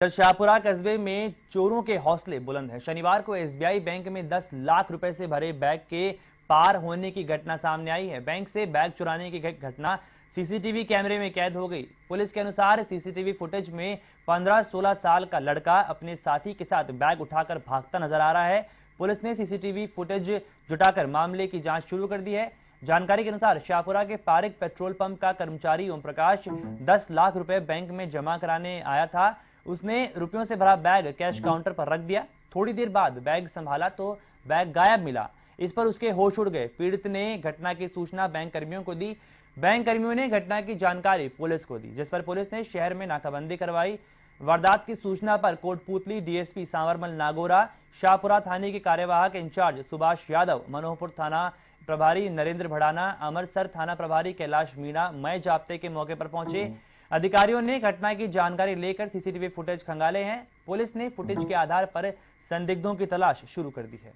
शाहपुरा कस्बे में चोरों के हौसले बुलंद हैं। शनिवार को एसबीआई बैंक में 10 लाख रुपए से भरे बैग के पार होने की घटना सामने आई है। बैंक से बैग चुराने की घटना सीसीटीवी कैमरे में कैद हो गई। पुलिस के अनुसार सीसीटीवी फुटेज में 15-16 साल का लड़का अपने साथी के साथ बैग उठाकर भागता नज़र आ रहा है। पुलिस ने सीसीटीवी फुटेज जुटाकर मामले की जाँच शुरू कर दी है। जानकारी के अनुसार शाहपुरा के पारिक पेट्रोल पंप का कर्मचारी ओम प्रकाश 10 लाख रुपए बैंक में जमा कराने आया था। उसने रुपयों से भरा बैग कैश काउंटर पर रख दिया। थोड़ी देर बाद बैग संभाला तो बैग गायब मिला। इस पर उसके होश उड़ गए। पीड़ित ने घटना की सूचना बैंक कर्मियों को दी। बैंक कर्मियों ने घटना की जानकारी पुलिस को दी जिस पर पुलिस ने शहर में नाकाबंदी करवाई। वारदात की सूचना पर कोटपुतली डीएसपी सांवरमल नागोरा शाहपुरा थाने के कार्यवाहक इंचार्ज सुभाष यादव मनोहरपुर थाना प्रभारी नरेंद्र भड़ाना अमरसर थाना प्रभारी कैलाश मीणा मय जाप्ते के मौके पर पहुँचे। अधिकारियों ने घटना की जानकारी लेकर सीसीटीवी फुटेज खंगाले हैं। पुलिस ने फुटेज के आधार पर संदिग्धों की तलाश शुरू कर दी है।